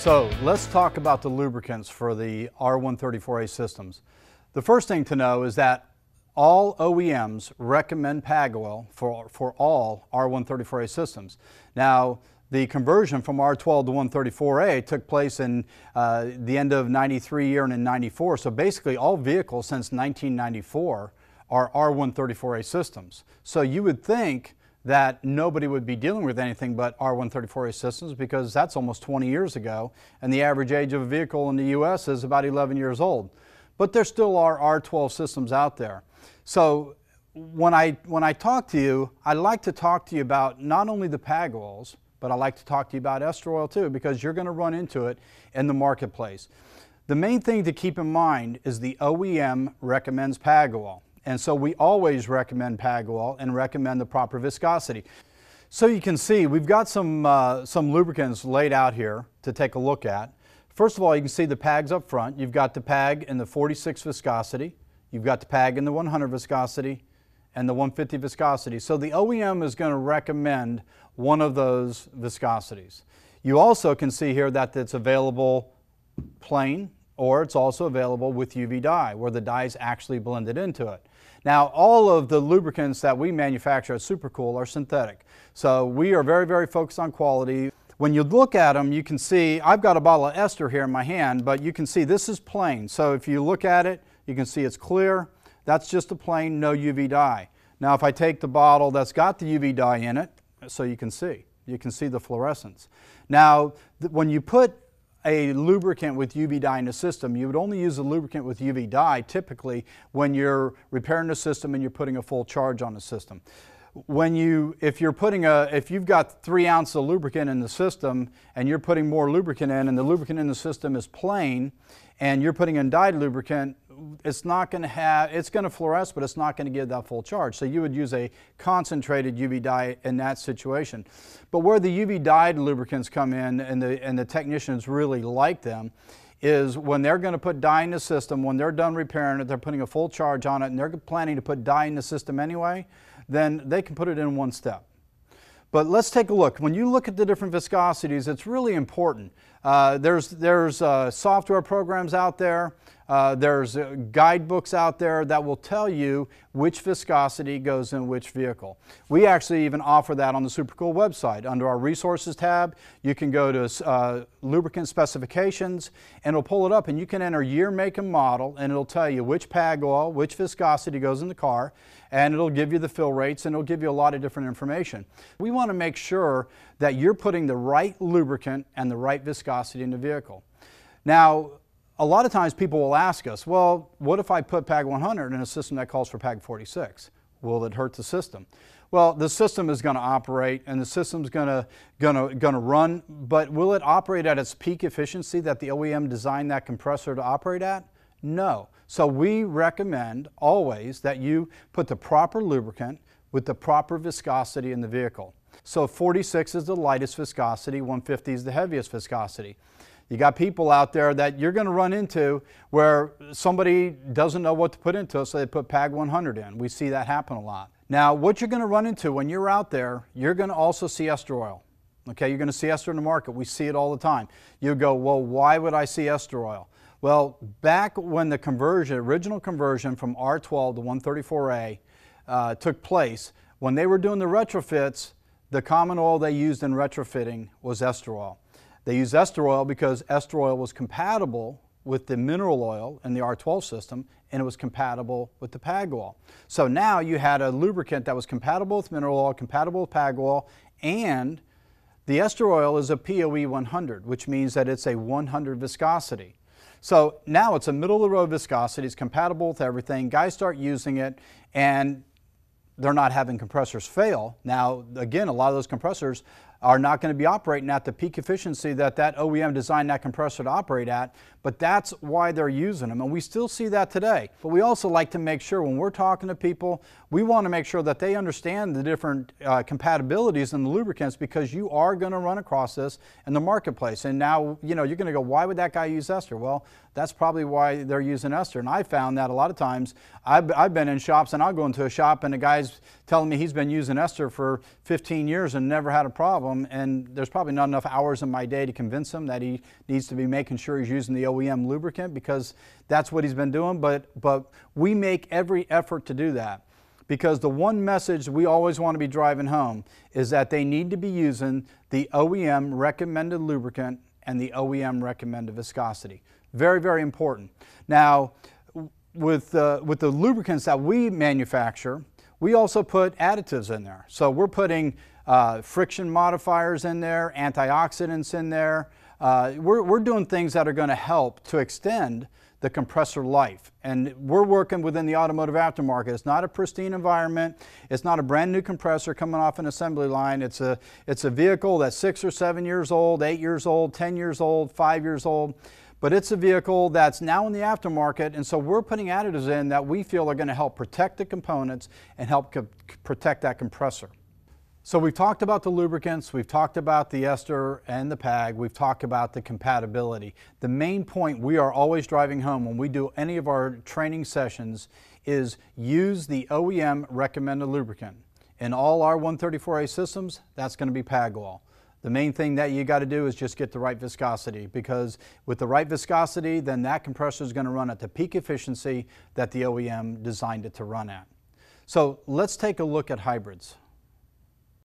So let's talk about the lubricants for the R134A systems. The first thing to know is that all OEMs recommend PAG oil for, for all R134A systems. Now, the conversion from R12 to 134A took place in uh, the end of 93 year and in 94. So basically all vehicles since 1994 are R134A systems. So you would think that nobody would be dealing with anything but R134A systems because that's almost 20 years ago and the average age of a vehicle in the US is about 11 years old. But there still are R12 systems out there. So when I, when I talk to you, I like to talk to you about not only the PAG oils, but I like to talk to you about ester oil too because you're going to run into it in the marketplace. The main thing to keep in mind is the OEM recommends PAG oil. And so we always recommend PAG oil and recommend the proper viscosity. So you can see we've got some, uh, some lubricants laid out here to take a look at. First of all, you can see the PAGs up front. You've got the PAG in the 46 viscosity. You've got the PAG in the 100 viscosity and the 150 viscosity. So the OEM is going to recommend one of those viscosities. You also can see here that it's available plain or it's also available with UV dye where the dye is actually blended into it. Now all of the lubricants that we manufacture at Supercool are synthetic. So we are very, very focused on quality. When you look at them, you can see, I've got a bottle of ester here in my hand, but you can see this is plain. So if you look at it, you can see it's clear. That's just a plain no UV dye. Now if I take the bottle that's got the UV dye in it, so you can see, you can see the fluorescence. Now when you put a lubricant with UV dye in the system, you would only use a lubricant with UV dye typically when you're repairing the system and you're putting a full charge on the system when you, if you're putting a, if you've got three ounces of lubricant in the system and you're putting more lubricant in and the lubricant in the system is plain and you're putting in dyed lubricant, it's not going to have, it's going to fluoresce, but it's not going to give that full charge. So you would use a concentrated UV dye in that situation. But where the UV dyed lubricants come in and the, and the technicians really like them is when they're going to put dye in the system, when they're done repairing it, they're putting a full charge on it and they're planning to put dye in the system anyway, then they can put it in one step. But let's take a look. When you look at the different viscosities, it's really important. Uh, there's there's uh, software programs out there. Uh, there's uh, guidebooks out there that will tell you which viscosity goes in which vehicle. We actually even offer that on the Supercool website. Under our resources tab, you can go to uh, lubricant specifications and it'll pull it up and you can enter year, make, and model and it'll tell you which PAG oil, which viscosity goes in the car and it'll give you the fill rates and it'll give you a lot of different information. We want to make sure that you're putting the right lubricant and the right viscosity in the vehicle. Now, a lot of times people will ask us, well, what if I put PAG 100 in a system that calls for PAG 46? Will it hurt the system? Well, the system is going to operate and the system's going to, going to, going to run, but will it operate at its peak efficiency that the OEM designed that compressor to operate at? No. So we recommend always that you put the proper lubricant with the proper viscosity in the vehicle. So 46 is the lightest viscosity, 150 is the heaviest viscosity. You got people out there that you're going to run into where somebody doesn't know what to put into it, so they put PAG 100 in. We see that happen a lot. Now, what you're going to run into when you're out there, you're going to also see ester oil. Okay, you're going to see ester in the market. We see it all the time. You go, well, why would I see ester oil? Well, back when the conversion, original conversion from R12 to 134A uh, took place, when they were doing the retrofits, the common oil they used in retrofitting was ester oil. They used ester oil because ester oil was compatible with the mineral oil in the R12 system and it was compatible with the PAG oil. So now you had a lubricant that was compatible with mineral oil, compatible with PAG oil, and the ester oil is a POE 100, which means that it's a 100 viscosity. So now it's a middle of the road viscosity, it's compatible with everything. Guys start using it and they're not having compressors fail. Now, again, a lot of those compressors are not going to be operating at the peak efficiency that that OEM designed that compressor to operate at, but that's why they're using them. And we still see that today. But we also like to make sure when we're talking to people, we want to make sure that they understand the different uh, compatibilities in the lubricants because you are going to run across this in the marketplace. And now, you know, you're going to go, why would that guy use ester? Well, that's probably why they're using ester. And I found that a lot of times I've, I've been in shops and I'll go into a shop and the guy's telling me he's been using ester for 15 years and never had a problem them, and there's probably not enough hours in my day to convince him that he needs to be making sure he's using the OEM lubricant because that's what he's been doing. But, but we make every effort to do that because the one message we always want to be driving home is that they need to be using the OEM recommended lubricant and the OEM recommended viscosity. Very, very important. Now, with, uh, with the lubricants that we manufacture, we also put additives in there. So we're putting uh, friction modifiers in there, antioxidants in there. Uh, we're, we're doing things that are going to help to extend the compressor life. And we're working within the automotive aftermarket. It's not a pristine environment. It's not a brand new compressor coming off an assembly line. It's a, it's a vehicle that's six or seven years old, eight years old, 10 years old, five years old. But it's a vehicle that's now in the aftermarket, and so we're putting additives in that we feel are going to help protect the components and help protect that compressor. So we've talked about the lubricants, we've talked about the ester and the PAG, we've talked about the compatibility. The main point we are always driving home when we do any of our training sessions is use the OEM recommended lubricant. In all our 134A systems, that's going to be PAG oil. The main thing that you got to do is just get the right viscosity because with the right viscosity, then that compressor is going to run at the peak efficiency that the OEM designed it to run at. So let's take a look at hybrids.